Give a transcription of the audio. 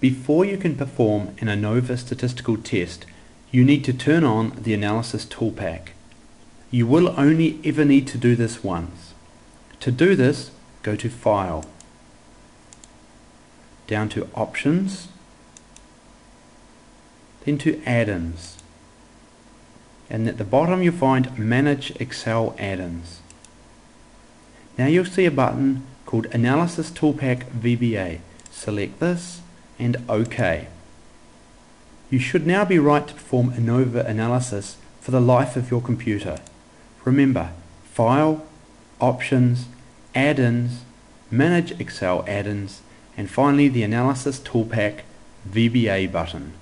Before you can perform an ANOVA statistical test, you need to turn on the Analysis ToolPak. You will only ever need to do this once. To do this, go to File, down to Options, then to Add-ins. And at the bottom you'll find Manage Excel Add-ins. Now you'll see a button called Analysis ToolPak VBA. Select this and OK. You should now be right to perform ANOVA analysis for the life of your computer. Remember, File, Options, Add-ins, Manage Excel Add-ins, and finally the Analysis ToolPak VBA button.